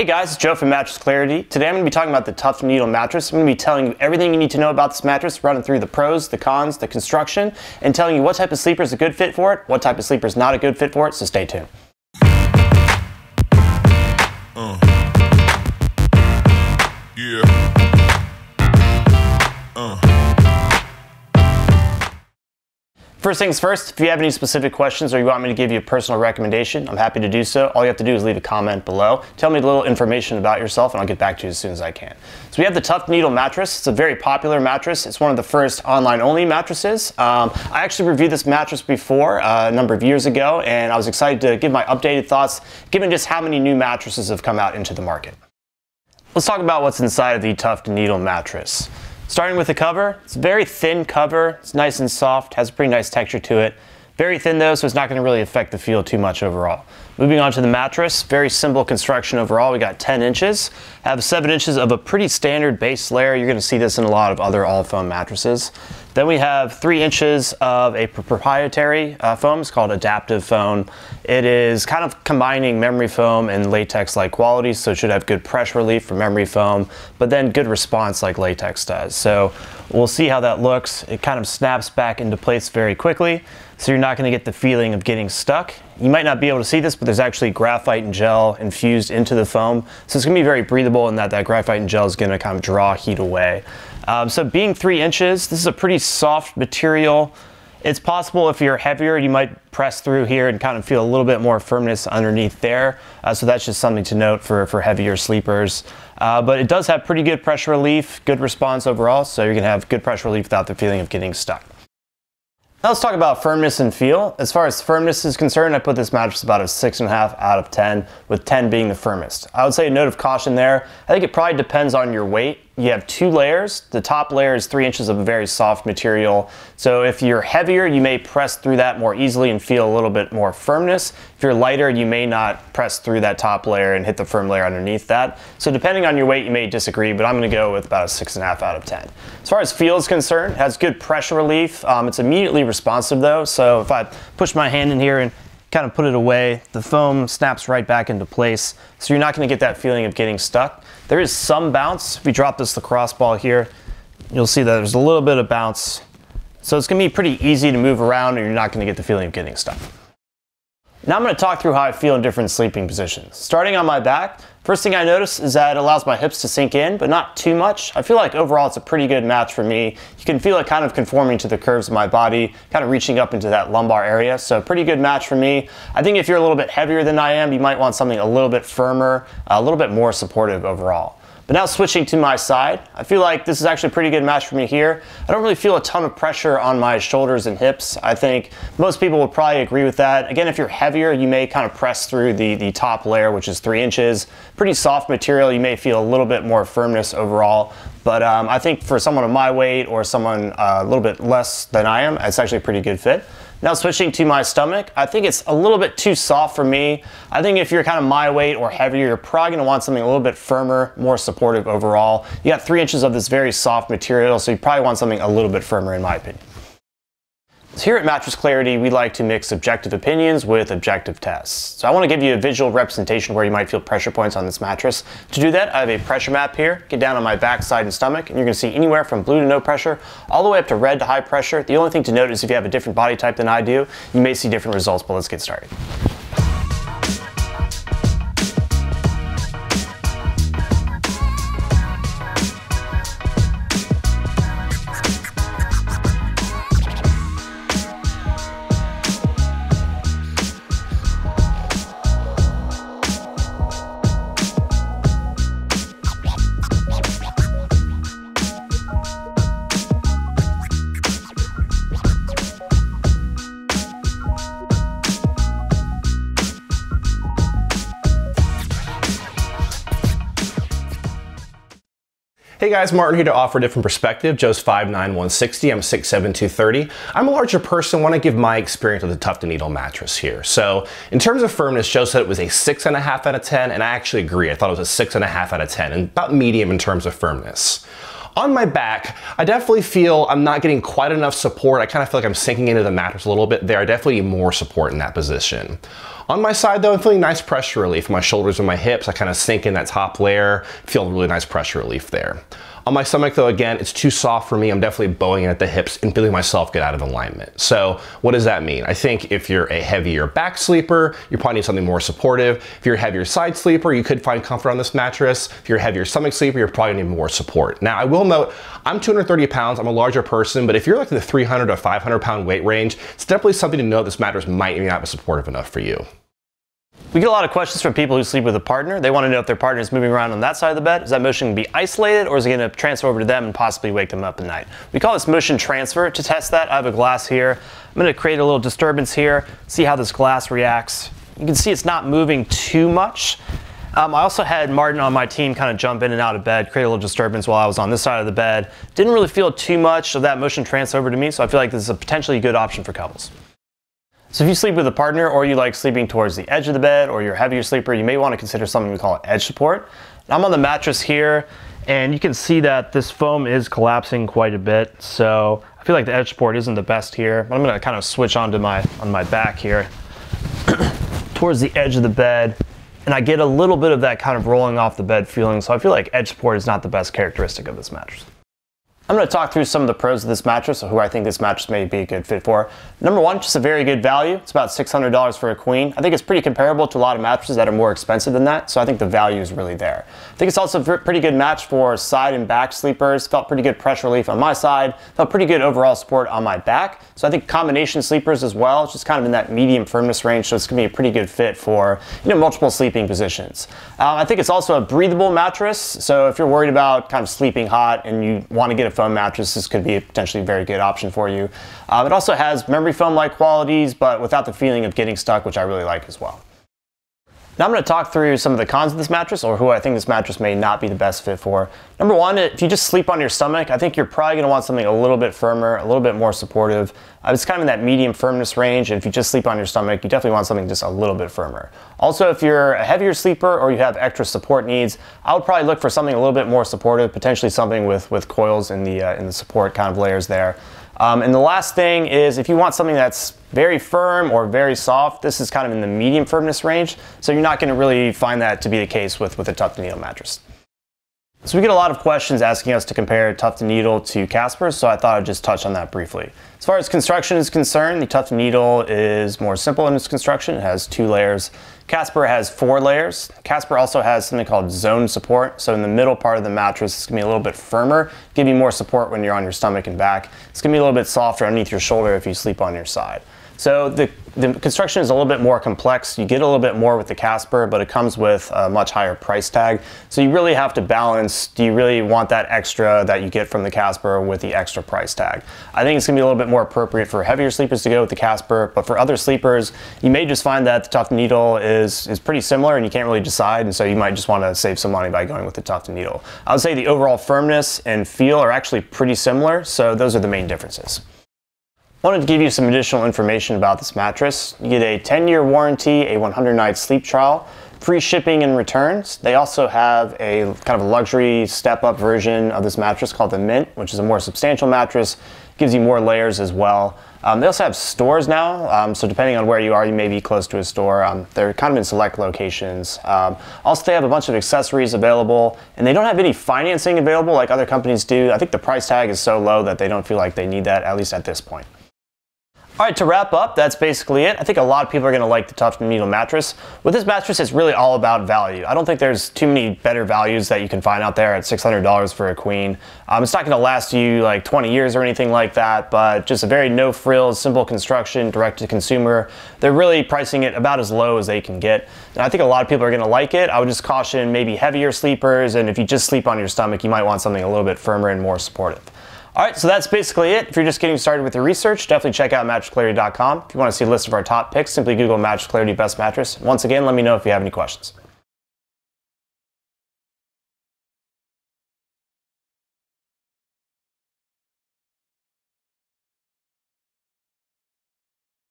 Hey guys, it's Joe from Mattress Clarity. Today I'm going to be talking about the Tuft Needle mattress. I'm going to be telling you everything you need to know about this mattress, running through the pros, the cons, the construction, and telling you what type of sleeper is a good fit for it, what type of sleeper is not a good fit for it, so stay tuned. Uh. Yeah. First things first, if you have any specific questions or you want me to give you a personal recommendation, I'm happy to do so. All you have to do is leave a comment below. Tell me a little information about yourself and I'll get back to you as soon as I can. So we have the Tuft Needle mattress. It's a very popular mattress. It's one of the first online only mattresses. Um, I actually reviewed this mattress before uh, a number of years ago and I was excited to give my updated thoughts given just how many new mattresses have come out into the market. Let's talk about what's inside of the Tuft Needle mattress. Starting with the cover, it's a very thin cover. It's nice and soft, has a pretty nice texture to it. Very thin though, so it's not gonna really affect the feel too much overall. Moving on to the mattress, very simple construction overall. We got 10 inches, have seven inches of a pretty standard base layer. You're gonna see this in a lot of other all foam mattresses. Then we have three inches of a proprietary uh, foam. It's called adaptive foam. It is kind of combining memory foam and latex-like qualities, so it should have good pressure relief for memory foam, but then good response like latex does. So we'll see how that looks. It kind of snaps back into place very quickly, so you're not gonna get the feeling of getting stuck. You might not be able to see this, but there's actually graphite and gel infused into the foam. So it's gonna be very breathable in that that graphite and gel is gonna kind of draw heat away. Um, so being three inches, this is a pretty soft material. It's possible if you're heavier, you might press through here and kind of feel a little bit more firmness underneath there. Uh, so that's just something to note for, for heavier sleepers. Uh, but it does have pretty good pressure relief, good response overall. So you're gonna have good pressure relief without the feeling of getting stuck. Now let's talk about firmness and feel. As far as firmness is concerned, I put this mattress about a six and a half out of 10, with 10 being the firmest. I would say a note of caution there. I think it probably depends on your weight you have two layers. The top layer is three inches of a very soft material. So if you're heavier, you may press through that more easily and feel a little bit more firmness. If you're lighter, you may not press through that top layer and hit the firm layer underneath that. So depending on your weight, you may disagree, but I'm gonna go with about a six and a half out of 10. As far as feel is concerned, it has good pressure relief. Um, it's immediately responsive though. So if I push my hand in here and kind of put it away, the foam snaps right back into place. So you're not gonna get that feeling of getting stuck. There is some bounce. If you drop this lacrosse ball here, you'll see that there's a little bit of bounce. So it's gonna be pretty easy to move around and you're not gonna get the feeling of getting stuck. Now I'm going to talk through how I feel in different sleeping positions. Starting on my back, first thing I notice is that it allows my hips to sink in, but not too much. I feel like overall it's a pretty good match for me. You can feel it kind of conforming to the curves of my body, kind of reaching up into that lumbar area, so pretty good match for me. I think if you're a little bit heavier than I am, you might want something a little bit firmer, a little bit more supportive overall. But now switching to my side, I feel like this is actually a pretty good match for me here. I don't really feel a ton of pressure on my shoulders and hips. I think most people would probably agree with that. Again, if you're heavier, you may kind of press through the, the top layer, which is three inches. Pretty soft material, you may feel a little bit more firmness overall. But um, I think for someone of my weight or someone uh, a little bit less than I am, it's actually a pretty good fit. Now switching to my stomach, I think it's a little bit too soft for me. I think if you're kind of my weight or heavier, you're probably gonna want something a little bit firmer, more supportive overall. You got three inches of this very soft material, so you probably want something a little bit firmer in my opinion. So here at Mattress Clarity, we like to mix objective opinions with objective tests. So I want to give you a visual representation where you might feel pressure points on this mattress. To do that, I have a pressure map here. Get down on my back, side, and stomach, and you're going to see anywhere from blue to no pressure, all the way up to red to high pressure. The only thing to note is if you have a different body type than I do, you may see different results, but let's get started. Hey guys, Martin here to offer a different perspective. Joe's 5'9", 160, I'm 6'7", 230. I'm a larger person, want to give my experience with the Tuft and Needle mattress here. So in terms of firmness, Joe said it was a 6.5 out of 10, and I actually agree. I thought it was a 6.5 out of 10, and about medium in terms of firmness. On my back, I definitely feel I'm not getting quite enough support. I kind of feel like I'm sinking into the mattress a little bit there. I definitely need more support in that position. On my side though, I'm feeling nice pressure relief. My shoulders and my hips, I kind of sink in that top layer, feel really nice pressure relief there. On my stomach though, again, it's too soft for me. I'm definitely bowing at the hips and feeling myself get out of alignment. So what does that mean? I think if you're a heavier back sleeper, you probably need something more supportive. If you're a heavier side sleeper, you could find comfort on this mattress. If you're a heavier stomach sleeper, you're probably gonna need more support. Now I will note, I'm 230 pounds, I'm a larger person, but if you're like in the 300 to 500 pound weight range, it's definitely something to note this mattress might not be supportive enough for you. We get a lot of questions from people who sleep with a partner. They want to know if their partner is moving around on that side of the bed. Is that motion going to be isolated or is it going to transfer over to them and possibly wake them up at night? We call this motion transfer. To test that, I have a glass here. I'm going to create a little disturbance here, see how this glass reacts. You can see it's not moving too much. Um, I also had Martin on my team kind of jump in and out of bed, create a little disturbance while I was on this side of the bed. Didn't really feel too much of that motion transfer over to me, so I feel like this is a potentially good option for couples. So if you sleep with a partner or you like sleeping towards the edge of the bed or you're a heavier sleeper, you may want to consider something we call edge support. I'm on the mattress here and you can see that this foam is collapsing quite a bit. So I feel like the edge support isn't the best here, I'm gonna kind of switch onto my, on my back here towards the edge of the bed. And I get a little bit of that kind of rolling off the bed feeling. So I feel like edge support is not the best characteristic of this mattress. I'm going to talk through some of the pros of this mattress, who I think this mattress may be a good fit for. Number one, just a very good value. It's about $600 for a queen. I think it's pretty comparable to a lot of mattresses that are more expensive than that, so I think the value is really there. I think it's also a pretty good match for side and back sleepers. Felt pretty good pressure relief on my side. Felt pretty good overall support on my back. So I think combination sleepers as well, it's just kind of in that medium firmness range, so it's going to be a pretty good fit for you know multiple sleeping positions. Uh, I think it's also a breathable mattress, so if you're worried about kind of sleeping hot and you want to get a foam mattress, this could be a potentially very good option for you. Um, it also has memory foam-like qualities, but without the feeling of getting stuck, which I really like as well. Now I'm to talk through some of the cons of this mattress or who I think this mattress may not be the best fit for. Number one, if you just sleep on your stomach, I think you're probably to want something a little bit firmer, a little bit more supportive. Uh, it's kind of in that medium firmness range. And if you just sleep on your stomach, you definitely want something just a little bit firmer. Also, if you're a heavier sleeper or you have extra support needs, I would probably look for something a little bit more supportive, potentially something with, with coils in the, uh, in the support kind of layers there. Um, and the last thing is if you want something that's very firm or very soft, this is kind of in the medium firmness range. So you're not going to really find that to be the case with, with a Tuft & Needle mattress. So we get a lot of questions asking us to compare Tuft & Needle to Casper, so I thought I'd just touch on that briefly. As far as construction is concerned, the Tuft & Needle is more simple in its construction. It has two layers. Casper has four layers. Casper also has something called zone support. So in the middle part of the mattress, it's gonna be a little bit firmer, give you more support when you're on your stomach and back. It's gonna be a little bit softer underneath your shoulder if you sleep on your side. So the, the construction is a little bit more complex. You get a little bit more with the Casper, but it comes with a much higher price tag. So you really have to balance, do you really want that extra that you get from the Casper with the extra price tag? I think it's gonna be a little bit more appropriate for heavier sleepers to go with the Casper, but for other sleepers, you may just find that the Tuft Needle is, is pretty similar and you can't really decide, and so you might just wanna save some money by going with the Tuft Needle. I would say the overall firmness and feel are actually pretty similar, so those are the main differences. Wanted to give you some additional information about this mattress. You get a 10-year warranty, a 100-night sleep trial, free shipping and returns. They also have a kind of a luxury step-up version of this mattress called the Mint, which is a more substantial mattress, gives you more layers as well. Um, they also have stores now, um, so depending on where you are, you may be close to a store. Um, they're kind of in select locations. Um, also, they have a bunch of accessories available, and they don't have any financing available like other companies do. I think the price tag is so low that they don't feel like they need that, at least at this point. All right, to wrap up, that's basically it. I think a lot of people are going to like the Tuft Needle mattress. With this mattress, it's really all about value. I don't think there's too many better values that you can find out there at $600 for a queen. Um, it's not to last you like 20 years or anything like that, but just a very no frills, simple construction, direct to consumer. They're really pricing it about as low as they can get. And I think a lot of people are going to like it. I would just caution maybe heavier sleepers, and if you just sleep on your stomach, you might want something a little bit firmer and more supportive. All right, so that's basically it. If you're just getting started with your research, definitely check out mattressclarity.com. If you want to see a list of our top picks, simply Google Mattress Clarity Best Mattress. Once again, let me know if you have any questions.